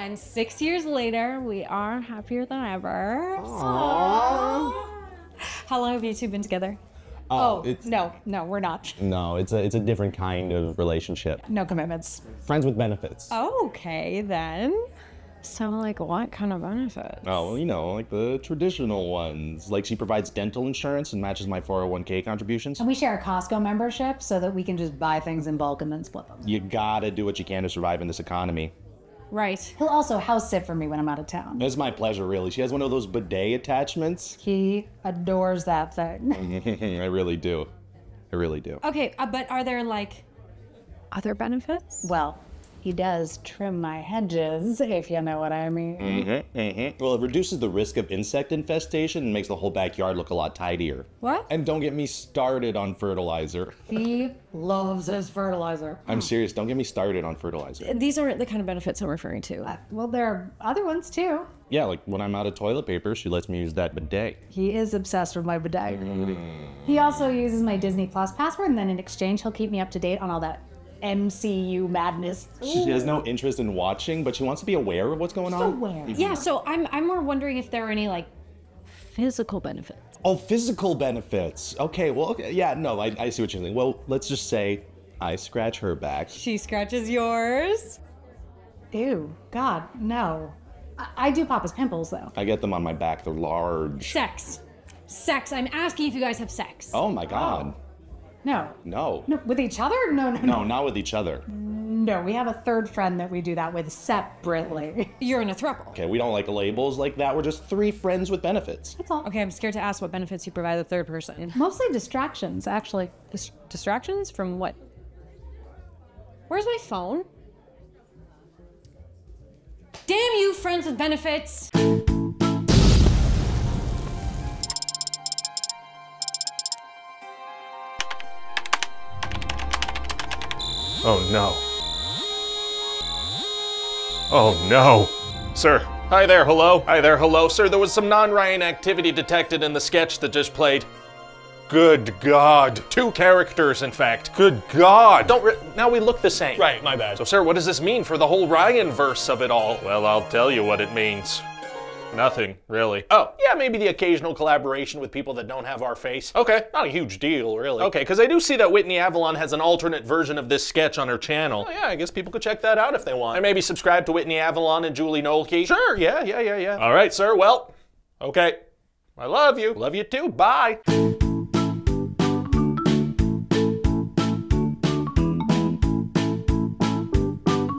And six years later, we are happier than ever. Aww. How long have you two been together? Oh, oh, it's no, no, we're not. no, it's a it's a different kind of relationship. No commitments. Friends with benefits. Okay, then. So, like, what kind of benefits? Oh, well, you know, like the traditional ones. Like she provides dental insurance and matches my 401k contributions. And we share a Costco membership so that we can just buy things in bulk and then split them. You gotta do what you can to survive in this economy. Right. He'll also house sit for me when I'm out of town. It's my pleasure, really. She has one of those bidet attachments. He adores that thing. I really do. I really do. Okay, uh, but are there, like, other benefits? well, he does trim my hedges, if you know what I mean. Mm-hmm, mm-hmm. Well, it reduces the risk of insect infestation and makes the whole backyard look a lot tidier. What? And don't get me started on fertilizer. He loves his fertilizer. I'm serious, don't get me started on fertilizer. These aren't the kind of benefits I'm referring to. Well, there are other ones too. Yeah, like when I'm out of toilet paper, she lets me use that bidet. He is obsessed with my bidet. He also uses my Disney Plus password, and then in exchange, he'll keep me up to date on all that MCU madness. She has no interest in watching, but she wants to be aware of what's going on. Aware. Yeah, so I'm, I'm more wondering if there are any, like, physical benefits. Oh, physical benefits. Okay, well, okay, yeah, no, I, I see what you're saying. Well, let's just say I scratch her back. She scratches yours. Ew, God, no. I, I do Papa's pimples though. I get them on my back. They're large. Sex. Sex. I'm asking if you guys have sex. Oh my god. Oh. No. No. No, with each other? No, no, no. No, not with each other. No, we have a third friend that we do that with separately. You're in a throuple. Okay, we don't like labels like that. We're just three friends with benefits. That's all. Okay, I'm scared to ask what benefits you provide the third person. Mostly distractions, actually. Dis- distractions from what? Where's my phone? Damn you, friends with benefits! Oh no. Oh no. Sir. Hi there, hello. Hi there, hello. Sir, there was some non Ryan activity detected in the sketch that just played. Good God. Two characters, in fact. Good God. Don't. Re- now we look the same. Right, my bad. So, sir, what does this mean for the whole Ryan verse of it all? Well, I'll tell you what it means. Nothing, really. Oh, yeah, maybe the occasional collaboration with people that don't have our face. Okay. Not a huge deal, really. Okay, because I do see that Whitney Avalon has an alternate version of this sketch on her channel. Oh, yeah, I guess people could check that out if they want. And maybe subscribe to Whitney Avalon and Julie Nolke. Sure, yeah, yeah, yeah, yeah. All right, sir. Well, okay. I love you. Love you too. Bye.